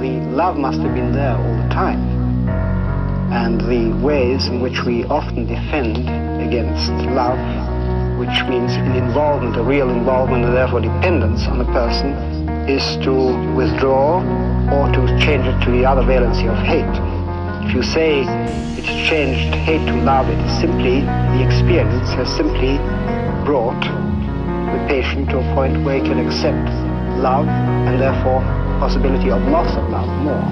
the love must have been there all the time. And the ways in which we often defend against love, which means an involvement, a real involvement, and therefore dependence on a person, is to withdraw or to change it to the other valency of hate. If you say it's changed hate to love, it is simply the experience has simply brought the patient to a point where he can accept love and therefore possibility of loss of love more.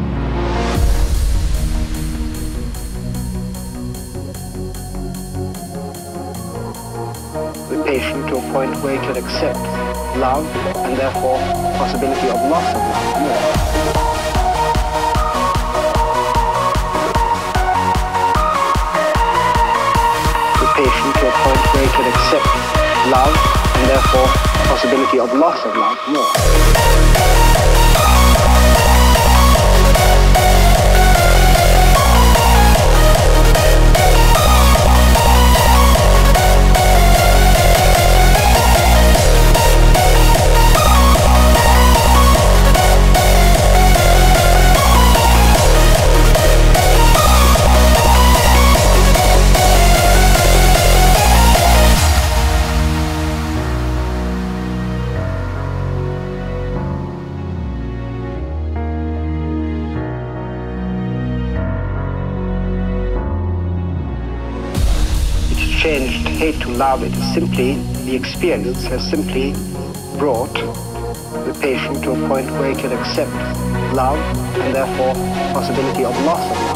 The patient to a point where he can accept love and therefore possibility of loss of love more. The patient to a point where he can accept love and therefore possibility of loss of love more. Changed hate to love. It is simply, the experience has simply brought the patient to a point where he can accept love and therefore possibility of loss of love.